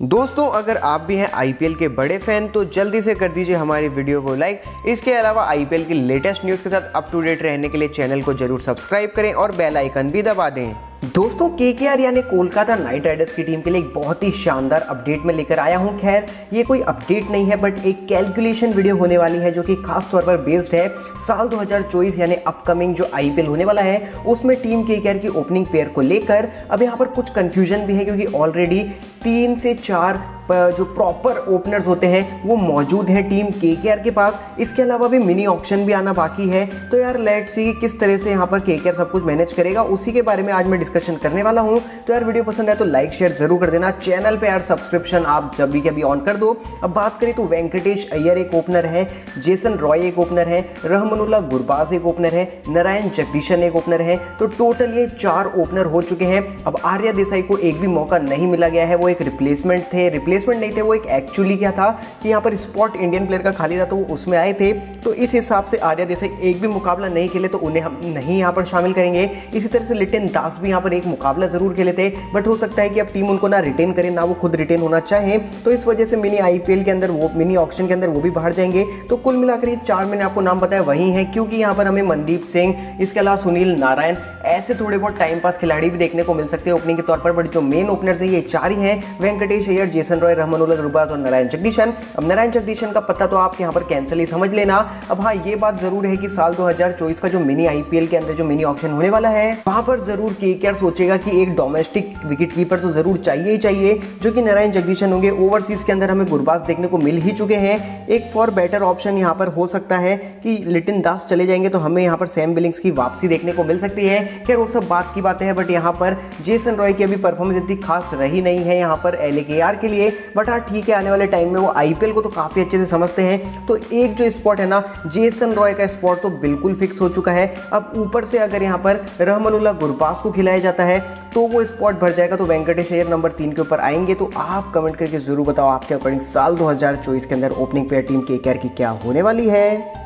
दोस्तों, अगर आप भी हैं आईपीएल के बड़े फ़ैन तो जल्दी से कर दीजिए हमारी वीडियो को लाइक इसके अलावा आईपीएल की लेटेस्ट न्यूज़ के साथ अप टू डेट रहने के लिए चैनल को ज़रूर सब्सक्राइब करें और बेल आइकन भी दबा दें। दोस्तों के के आर यानी कोलकाता नाइट राइडर्स की टीम के लिए एक बहुत ही शानदार अपडेट में लेकर आया हूँ। खैर, ये कोई अपडेट नहीं है बट एक कैलकुलेशन वीडियो होने वाली है जो कि खास तौर पर बेस्ड है। साल 2024 यानी अपकमिंग जो आईपीएल होने वाला है, उसमें टीम के के आर की ओपनिंग पेयर को लेकर अब यहाँ पर कुछ कंफ्यूजन भी है, क्योंकि ऑलरेडी तीन से चार जो प्रॉपर ओपनर्स होते हैं, वो मौजूद हैं टीम के के आर के पास। इसके अलावा भी मिनी ऑप्शन भी आना बाकी है। तो यार लेट सी किस तरह से यहाँ पर के के आर सब कुछ मैनेज करेगा। उसी के बारे में आज मैं डिस्कशन करने वाला हूँ। तो यार वीडियो पसंद है तो लाइक शेयर ज़रूर कर देना। चैनल पर यार सब्सक्रिप्शन आप जब भी कभी ऑन कर दो। अब बात करें तो वेंकटेश अय्यर एक ओपनर है जेसन रॉय एक ओपनर है रहमनुल्ला गुरबाज एक ओपनर है, नारायण जगदीशन एक ओपनर है। तो टोटल ये चार ओपनर हो चुके हैं। अब आर्या देसाई को एक भी मौका नहीं मिला गया है, वो एक रिप्लेसमेंट थे। रिप्लेसमेंट नहीं थे, वो एक एक्चुअली क्या था कि यहाँ पर स्पॉट इंडियन प्लेयर का खाली था तो वो उसमें आए थे। तो इस हिसाब से आर्या देसाई एक भी मुकाबला नहीं खेले तो उन्हें हम नहीं यहाँ पर शामिल करेंगे। इसी तरह से लिटिन दास भी यहाँ पर एक मुकाबला ज़रूर खेले थे बट हो सकता है कि अब टीम उनको ना रिटेन करे, ना वो खुद रिटेन होना चाहे। तो इस वजह से मिनी आईपीएल के अंदर वो मिनी ऑप्शन के अंदर वो भी बाहर जाएँगे। तो कुल मिलाकर ये चार मैंने आपको नाम बताया, वही है, क्योंकि यहाँ पर हमें मनदीप सिंह, इसके अलावा सुनील नारायण, ऐसे थोड़े बहुत टाइम पास खिलाड़ी भी देखने को मिल सकते हैं ओपनिंग के तौर पर बट जो मेन ओपनर्स है, ये चार ही हैं। वेंकटेश अय्यर, जेसन रॉय रहमान रुबा और नारायण जगदीशन। अब नारायण जगदीशन का पता तो आप यहाँ पर कैंसिल ही समझ लेना। अब हाँ ये बात ज़रूर है कि साल 2024 का जो मिनी आईपीएल के अंदर जो मिनी ऑप्शन होने वाला है, वहाँ पर ज़रूर के सोचेगा कि एक डोमेस्टिक विकेट कीपर तो ज़रूर चाहिए ही चाहिए, जो कि नारायण जगदीशन होंगे। ओवरसीज के अंदर हमें गुरबाज देखने को मिल ही चुके हैं। एक फॉर बेटर ऑप्शन यहाँ पर हो सकता है कि लिटिन दास चले जाएँगे तो हमें यहाँ पर सैम बिलिंग्स की वापसी देखने को मिल सकती है। खैर, वो सब बात की बातें हैं बट यहाँ पर जेसन रॉय की अभी परफॉर्मेंस इतनी खास रही नहीं है यहाँ पर एल के लिए। बट हाँ ठीक है, आने वाले टाइम में वो आईपीएल को तो काफ़ी अच्छे से समझते हैं। तो एक जो स्पॉट है ना जेसन रॉय का स्पॉट तो बिल्कुल फिक्स हो चुका है। अब ऊपर से अगर यहाँ पर रहमनुल्ला गुरबास को खिलाया जाता है तो वो स्पॉट भर जाएगा। तो वेंकटेश अयर नंबर तीन के ऊपर आएँगे। तो आप कमेंट करके ज़रूर बताओ, आपके अकॉर्डिंग साल 2024 के अंदर ओपनिंग पेयर टीम के की क्या होने वाली है।